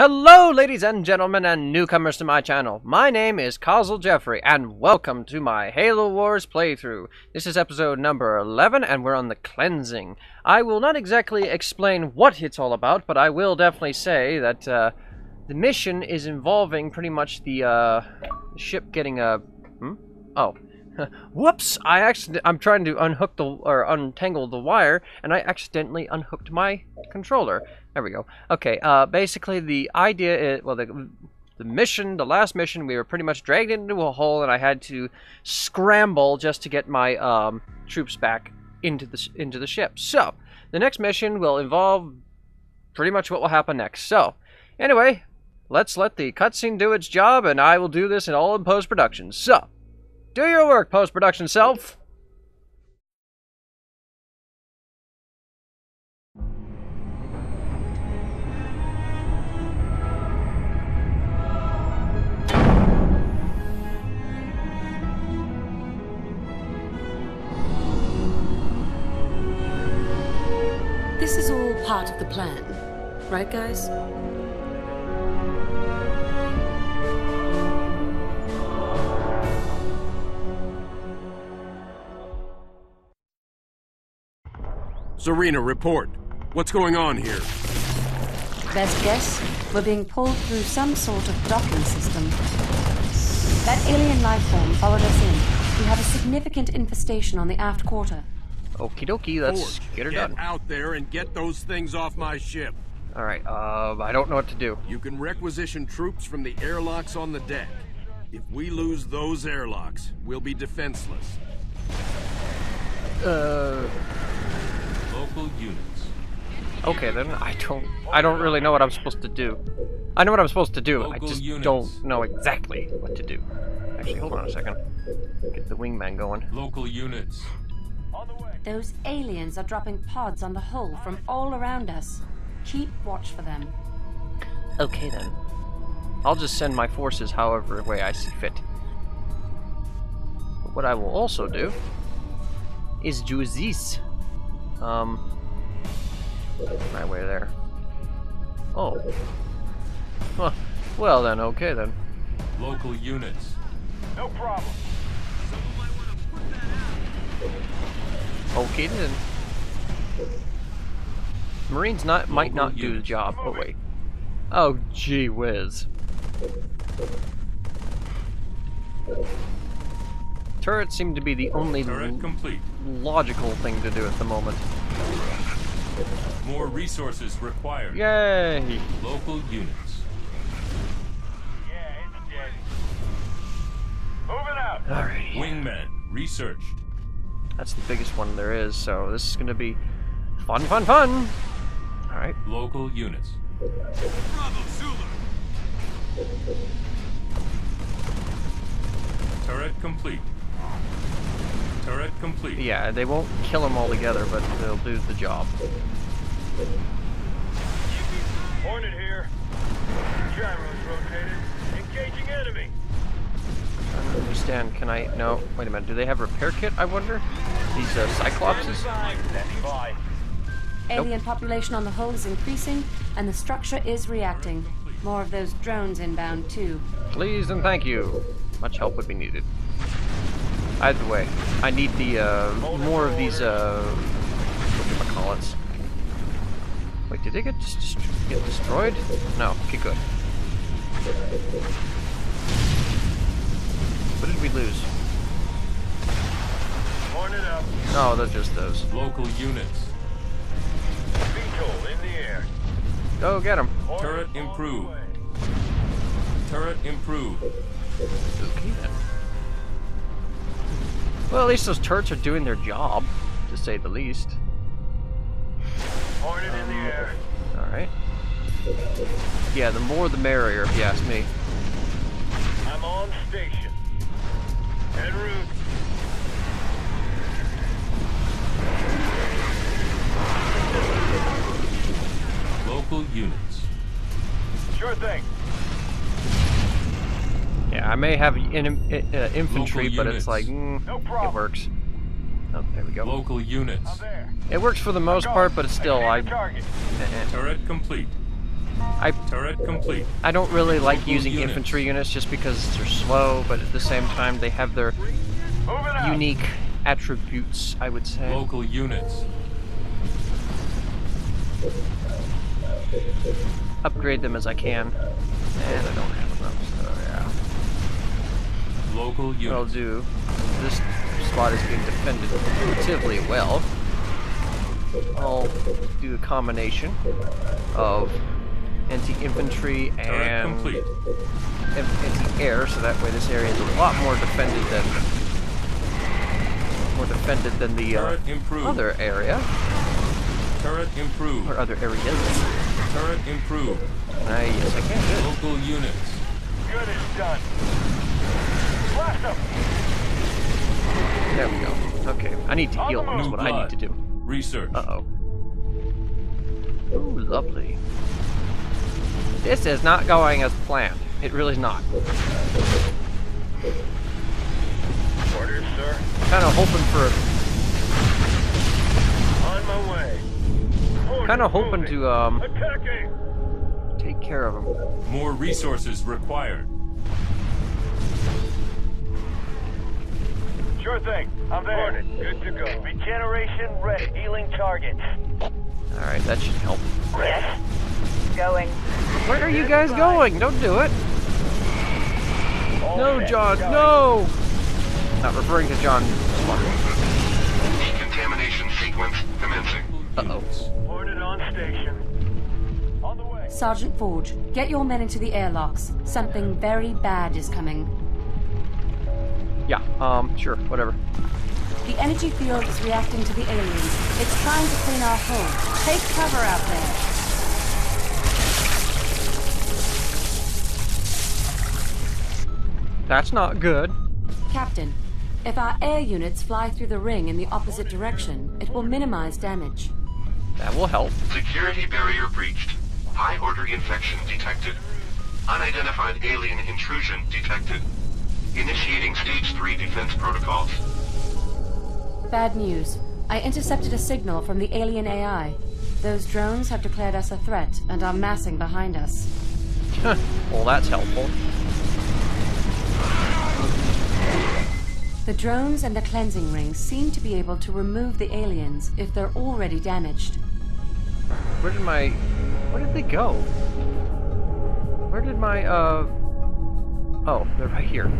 Hello, ladies and gentlemen, and newcomers to my channel. My name is Causal Jeffrey, and welcome to my Halo Wars playthrough. This is episode number 11, and we're on the cleansing. I will not exactly explain what it's all about, but I will definitely say that uh, the mission is involving pretty much the uh, ship getting a... Hmm? Oh. Whoops! I actually I'm trying to unhook the or untangle the wire, and I accidentally unhooked my controller. There we go. Okay. Uh, basically the idea is well the the mission, the last mission, we were pretty much dragged into a hole, and I had to scramble just to get my um, troops back into the into the ship. So the next mission will involve pretty much what will happen next. So anyway, let's let the cutscene do its job, and I will do this in all in post production. So. Do your work, post-production self! This is all part of the plan, right guys? Serina, report. What's going on here? Best guess, we're being pulled through some sort of docking system. That alien life form followed us in. We have a significant infestation on the aft quarter. Okie dokie, let's Forge, get her get done. out there and get those things off my ship. Alright, uh, I don't know what to do. You can requisition troops from the airlocks on the deck. If we lose those airlocks, we'll be defenseless. Uh, Local units. okay then, I don't, I don't really know what I'm supposed to do. I know what I'm supposed to do, I just units. don't know exactly what to do. Actually, hold on a second. Get the wingman going. Local units. Those aliens are dropping pods on the hull from all around us. Keep watch for them. Okay then. I'll just send my forces however way I see fit. But what I will also do is do this. Um, my way there. Oh. Huh. Well then, okay then. Local units. No problem. Okay then. Marines not might Local not do the job. Oh wait. Oh gee whiz. Turrets seem to be the only Turret complete. Logical thing to do at the moment. More resources required. Yay! Local units. Alrighty. Wingmen researched. That's the biggest one there is, so this is gonna be fun, fun, fun! Alright. Local units. Bravo Zulu. Turret complete. Turret complete. Yeah, they won't kill them all together, but they'll do the job. Hornet here. Gyros rotated. Engaging enemy. I don't understand. Can I? No. Wait a minute. Do they have repair kit? I wonder. These uh, Cyclopses. Standing by. Alien population on the hull is increasing, and the structure is reacting. More of those drones inbound, too. Please and thank you. Much help would be needed. Either way, I need the uh, more of these uh, it? Wait, did they get dis- get destroyed? No. Okay, good. What did we lose? Hornet up. No, they're just those. Local units. VTOL in the air. Go get them. Turret on the improved. Turret improved. Okay then. Well, at least those turrets are doing their job, to say the least. Hornet in the um, air. Alright. Yeah, the more the merrier, if you ask me. I'm on station. En route. Local units. Sure thing. Yeah, I may have in, uh, infantry, Local but it's like, mm, No it works. Oh, there we go. Local units. It works for the most part, but it's still, I... Exceed target. eh. Turret complete. I Turret complete. I don't really like Local using units. infantry units just because they're slow, but at the same time they have their unique attributes, I would say. Local units. Upgrade them as I can. And I don't have enough, so yeah. Local What I'll do, this spot is being defended relatively well. I'll do a combination of anti-infantry and complete. an- anti-air, so that way this area is a lot more defended than more defended than the uh, other area Turret improved. or other areas. Turret improved. Yes, I can. Good. Local units. Good is done. Blast them. There we go. Okay, I need to heal. That's what I need to do. Research. Uh oh. Ooh, lovely. This is not going as planned. It really is not. Orders, sir. Kind of hoping for, On my way. Kind of hoping moving. to um Attacking. take care of them. More resources required. Sure thing. I'm there. Hornet, good to go. Regeneration ready. Healing targets. All right, that should help. Yes. Going. Where are you guys going? Don't do it. No. John. No. Not referring to John. Decontamination sequence commencing. Uh-oh. Units. On station. On the way. Sergeant Forge, get your men into the airlocks. Something very bad is coming. Yeah. Um. Sure. Whatever. The energy field is reacting to the aliens. It's trying to clean our home. Take cover out there. That's not good. Captain, if our air units fly through the ring in the opposite direction, it will minimize damage. That will help. Security barrier breached. High order infection detected. Unidentified alien intrusion detected. Initiating stage 3 defense protocols. Bad news. I intercepted a signal from the alien AI. Those drones have declared us a threat and are massing behind us. well, that's helpful. The drones and the cleansing rings seem to be able to remove the aliens if they're already damaged. Where did my... Where did they go? Where did my, uh... Oh, they're right here.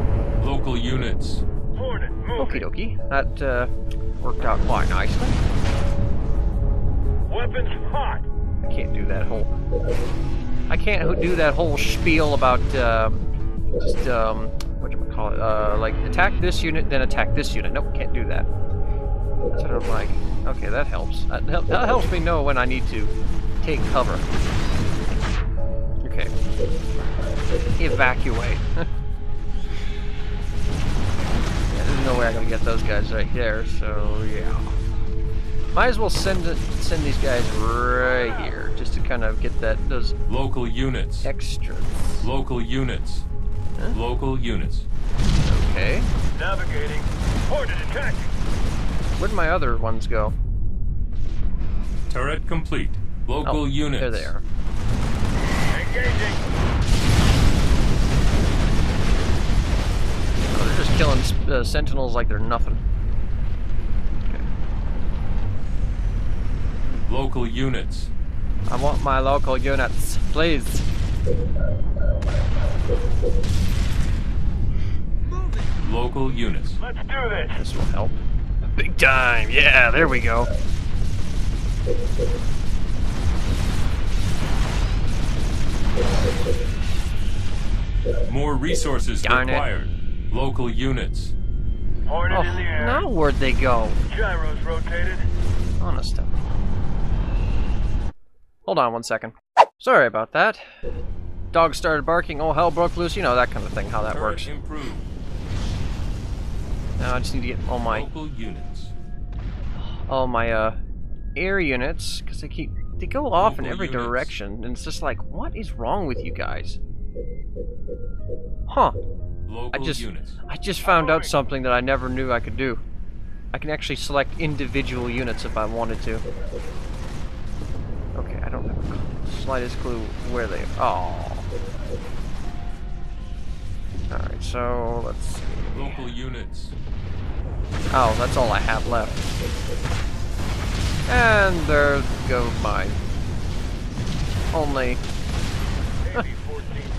Local units. Hornet, Okie dokie. That, uh, worked out quite nicely. Weapons hot. I can't do that whole... I can't do that whole spiel about, um... Just, um... Whatchamacallit? Uh, like, attack this unit, then attack this unit. Nope, can't do that. That's what I'm like. Okay, that helps. That, that helps me know when I need to take cover. Okay. Evacuate. no way I'm gonna get those guys right there, so yeah. Might as well send it, send these guys right here, just to kind of get that those Local units. extras. Local units. Local units. Okay. Navigating. Hornet attacking. Where'd my other ones go? Turret complete. Local oh, units. There they are. Engaging. Uh, sentinels like they're nothing. Okay. Local units. I want my local units, please. Local units. Let's do this. This will help. Big time. Yeah, there we go. More resources Darn it. required. Local units. Hornet Oh, in the air. now where'd they go? Gyros rotated. Honest. Hold on one second. Sorry about that. Dog started barking, oh hell broke loose, you know that kind of thing, how that Turret works. improved. Now I just need to get all my Local units. all my uh air units because they keep they go off in every units. direction and it's just like what is wrong with you guys? Huh. Local I just units. I just found out something that I never knew I could do. I can actually select individual units if I wanted to. Okay, I don't have a slightest clue where they. Oh. Alright, so let's see. Local units. Oh, that's all I have left. And there go my only.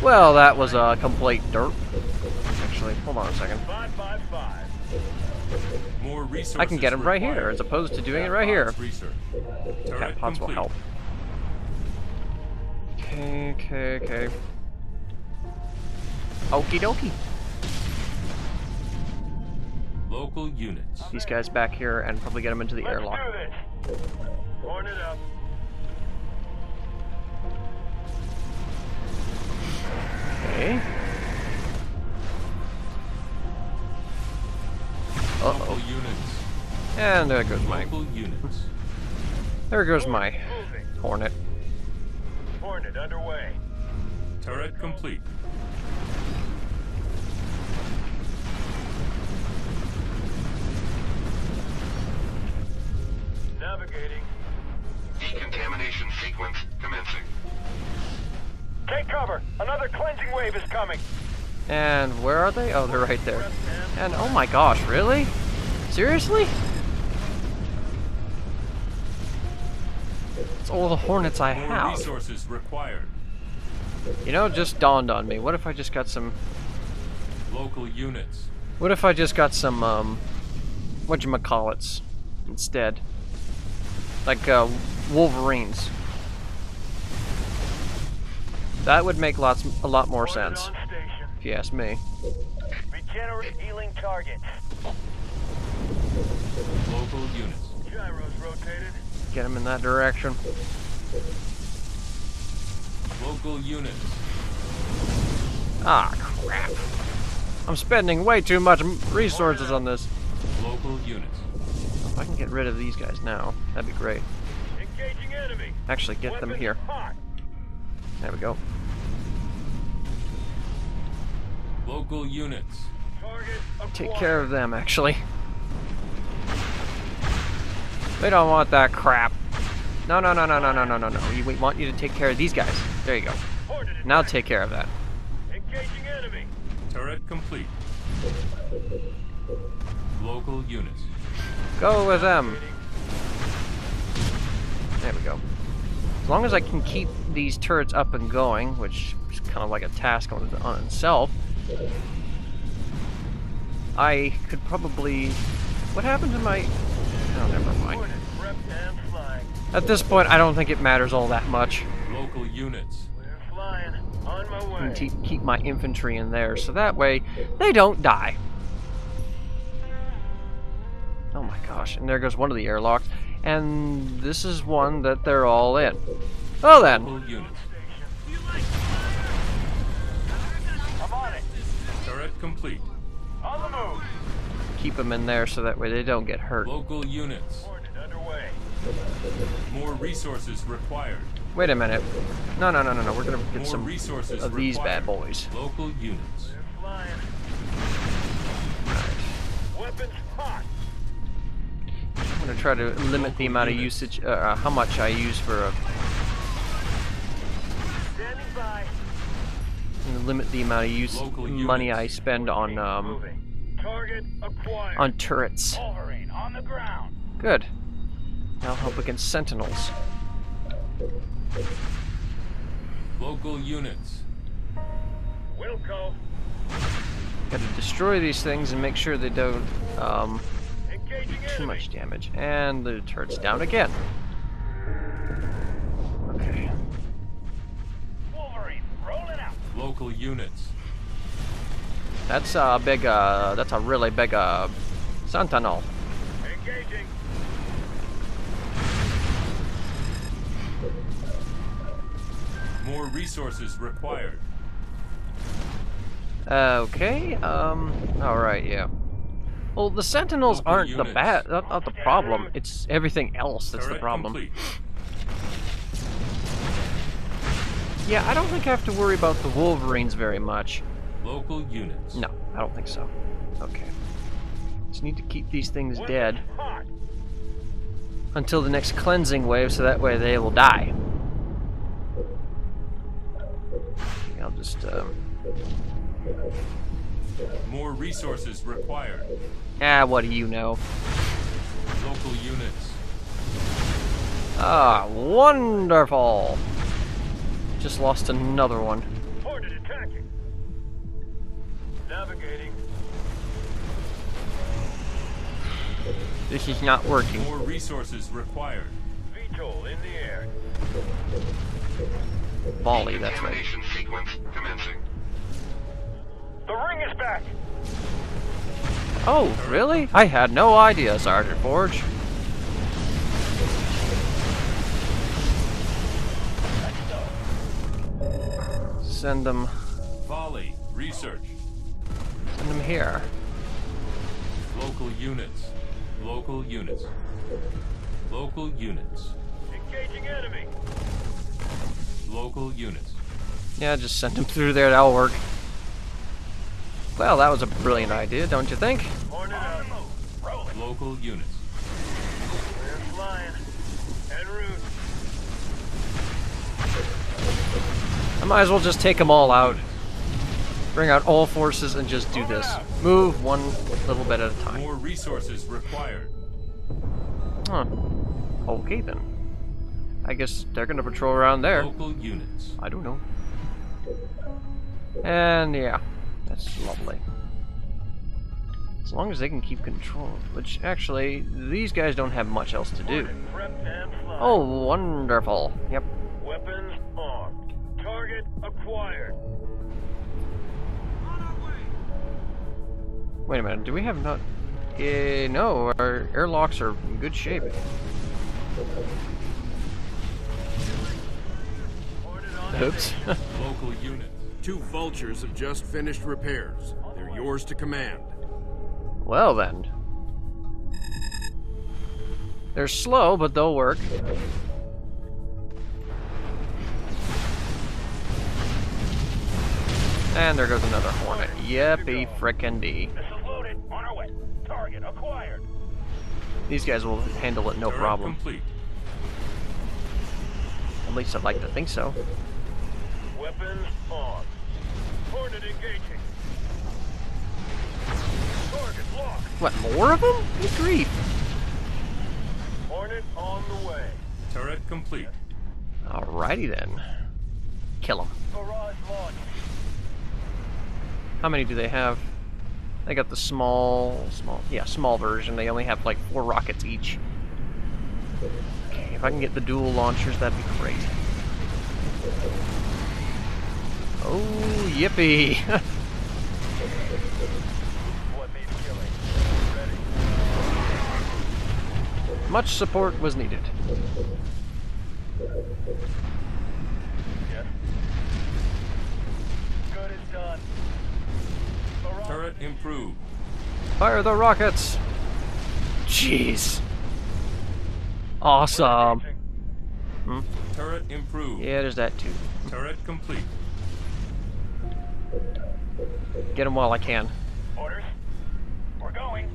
Well, that was a complete dirt. Actually, hold on a second. More resources. I can get him right here, as opposed to doing it right here. Pods research. Cat Turret pods will complete. help. Okay, okay, okay. Okie dokie. Local units. These guys back here and probably get them into the Let's airlock. Okay. Uh oh. units. And there goes my. Units. There goes my hornet. Hornet underway. Turret complete. Navigating. Decontamination sequence commencing. Take cover. Another cleansing wave is coming. And where are they? Oh, they're right there. And oh my gosh, really? Seriously? It's all the hornets I More have. resources required. You know, just dawned on me. What if I just got some? Local units. What if I just got some um, whatchamacallits instead? Like uh, Wolverines. That would make lots, a lot more sense, on if you ask me. Regenerate healing targets. Local units. Gyros rotated. Get them in that direction. Local units. Ah, crap. I'm spending way too much resources on this. Local units. If I can get rid of these guys now, that'd be great. Engaging enemy. Actually, get them here. hot. There we go. Local units. Target Take care of them, actually. We don't want that crap. No, no, no, no, no, no, no, no, no. We we want you to take care of these guys. There you go. Now take care of that. Engaging enemy. Turret complete. Local units. Go with them. There we go. As long as I can keep these turrets up and going, which is kind of like a task on, on itself, I could probably. What happened to my? Oh, never mind. Hornet prepped and flying. At this point, I don't think it matters all that much. Local units. We're flying. On my way. And keep, keep my infantry in there, so that way they don't die. Oh my gosh! And there goes one of the airlocks, and this is one that they're all in. Well then, complete. On the move. keep them in there so that way they don't get hurt. Local units. Underway. More resources required. Wait a minute. No, no, no, no, no. We're gonna get More some resources of these bad boys. Local units. We're. Weapons hot. I'm gonna try to limit the amount of usage, uh, how much I use for a, Standing by. Limit the amount of use money. I spend on um Moving. Target acquired. on turrets. On the ground. Good. Now help against sentinels. Local units. Wilco. Gotta destroy these things and make sure they don't um too much damage. And the turret's down again. Local units. That's a big uh that's a really big uh sentinel. Engaging. More resources required. Okay, um, alright, yeah. Well, the Sentinels Local aren't the units. bad, not, not the problem. It's everything else that's the problem. complete. Yeah, I don't think I have to worry about the Wolverines very much. Local units. No, I don't think so. Okay. Just need to keep these things dead until the next cleansing wave so that way they will die. I'll just, um... More resources required. Ah, what do you know? Local units. Ah, wonderful! Just lost another one. Hornet attacking. Navigating. This is not working. More resources required. VTOL in the air. Volley, that's right. Contamination sequence commencing. The ring is back. Oh, really? I had no idea, Sergeant Forge. Send them, Volley. Research. send them here. Local units. Local units. Local units. Engaging enemy. Local units. Yeah, just send them through there, that'll work. Well, that was a brilliant idea, don't you think? Hornet out. Rolling. Local units. We're flying. En route. I might as well just take them all out. Bring out all forces and just do this. Move one little bit at a time. More resources required. Huh. Okay then. I guess they're gonna patrol around there. Local units. I don't know. And yeah, that's lovely. As long as they can keep control. Which actually, these guys don't have much else to do. Hornet prepped and flying. Oh, wonderful. Yep. Weapons armed. Target acquired. Wait a minute. Do we have not? Eh, no, our airlocks are in good shape. Oops. Local units. Two vultures have just finished repairs. They're yours to command. well then. They're slow, but they'll work. And there goes another hornet. Yippee frickin' D. This is loaded. On our way. Target acquired. These guys will handle it no Turret problem. Complete. At least I'd like to think so. Weapons armed. Hornet engaging. Target locked. What, more of them? Good grief. Hornet on the way. Turret complete. Alrighty then. Kill them. Barrage launch. How many do they have? They got the small, small, yeah, small version. They only have like four rockets each. Okay, if I can get the dual launchers, that'd be great. Oh, yippee! Much support was needed. Yes. Good is done. Barrage. Turret improved. Fire the rockets! Jeez. Awesome. Engaging. Turret improved. Yeah, there's that too. Turret complete. Get them while I can. Orders. We're going.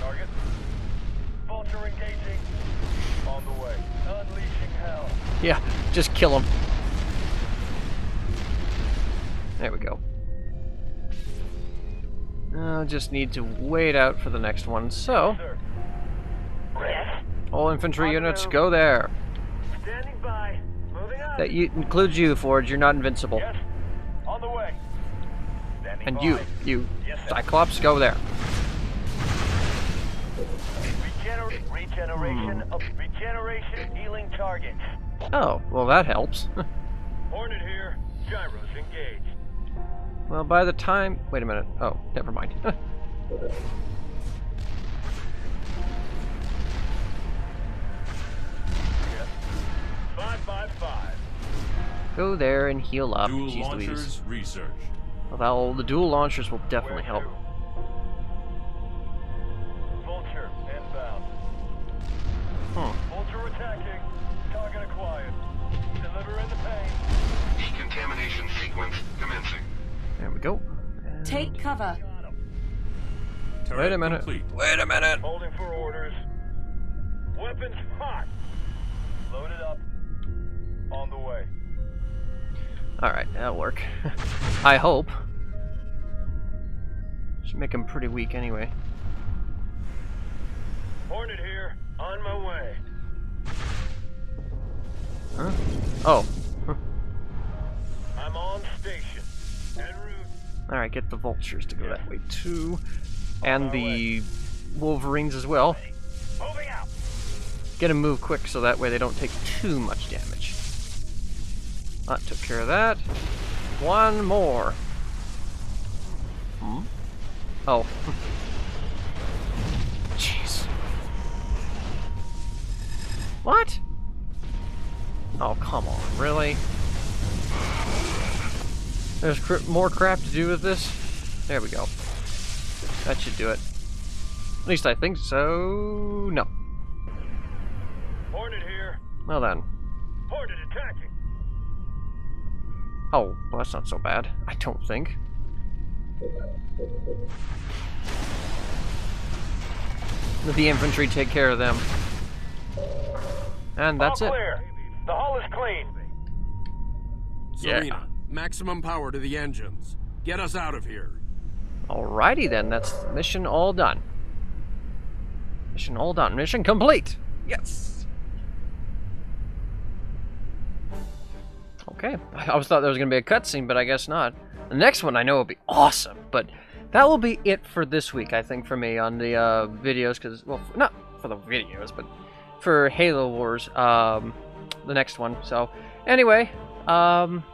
Target. Vulture engaging. On the way. Unleashing hell. Yeah, just kill them. There we go. Now, just need to wait out for the next one. So, Yes. all infantry units, go there. Standing by. Moving on. That you, includes you, Forge. You're not invincible. Yes. On the way. Standing And by. you, you, Yes. Cyclops, go there. Regener- regeneration Hmm. of regeneration healing targets. Oh, well that helps. Hornet here. Gyros engaged. Well, by the time... Wait a minute. Oh, never mind. Yes. Five by five. go there and heal up. Dual Jeez launchers research. Well, that'll- the dual launchers will definitely Where help. to? Vulture inbound. Hmm. Vulture attacking. Target acquired. Delivering the pain. Decontamination sequence commencing. There we go. Take cover. Wait a minute. Complete. Wait a minute. Holding for orders. Weapons hot. Loaded up. On the way. Alright, that'll work. I hope. Should make him pretty weak anyway. Hornet here. On my way. Huh? Oh. I'm on station. Alright, get the vultures to go that way too. And the wolverines as well. Get them move quick so that way they don't take too much damage. That took care of that. One more. Hmm? Oh. Jeez. What? Oh, come on, really? There's cr more crap to do with this? There we go. That should do it. At least I think so. No. Hornet here. Well then. Hornet attacking. Oh, well that's not so bad. I don't think. Let the infantry take care of them. And that's All it. clear. The hull is clean. Yeah. Serina, maximum power to the engines. Get us out of here. Alrighty then, that's mission all done. Mission all done. Mission complete! Yes! Okay, I always thought there was going to be a cutscene, but I guess not. The next one I know will be awesome, but that will be it for this week, I think, for me on the uh, videos, because, well, not for the videos, but for Halo Wars, um, the next one. So, anyway, um,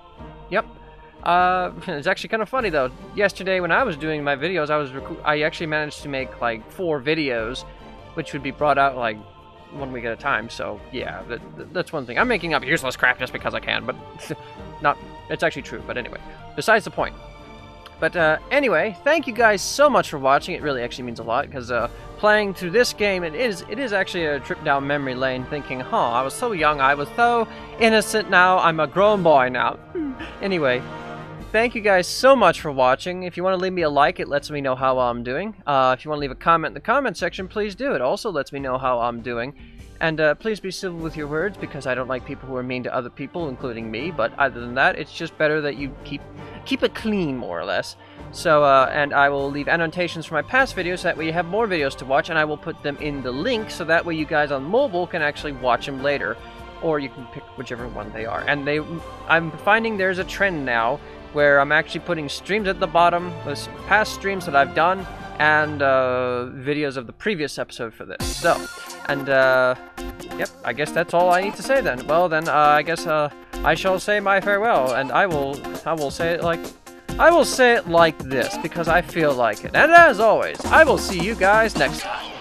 yep. Uh, it's actually kind of funny though. Yesterday when I was doing my videos, I was I actually managed to make like four videos, which would be brought out like one week at a time. So yeah, that, that's one thing. I'm making up useless crap just because I can, but not. It's actually true. But anyway, besides the point. But uh, anyway, thank you guys so much for watching. It really actually means a lot because uh, playing through this game, it is it is actually a trip down memory lane. Thinking, huh, I was so young, I was so innocent. Now I'm a grown boy now. anyway, thank you guys so much for watching. If you want to leave me a like, it lets me know how I'm doing. Uh, if you want to leave a comment in the comment section, please do. It also lets me know how I'm doing. And uh, please be civil with your words because I don't like people who are mean to other people, including me. But other than that, it's just better that you keep keep it clean, more or less. So, uh, and I will leave annotations for my past videos so that way you have more videos to watch, and I will put them in the link so that way you guys on mobile can actually watch them later, or you can pick whichever one they are. And they, I'm finding there's a trend now where I'm actually putting streams at the bottom with past streams that I've done and uh, videos of the previous episode for this. So, and uh, yep, I guess that's all I need to say then. Well then, uh, I guess uh, I shall say my farewell, and I will, I will say it like, I will say it like this because I feel like it. And as always, I will see you guys next time.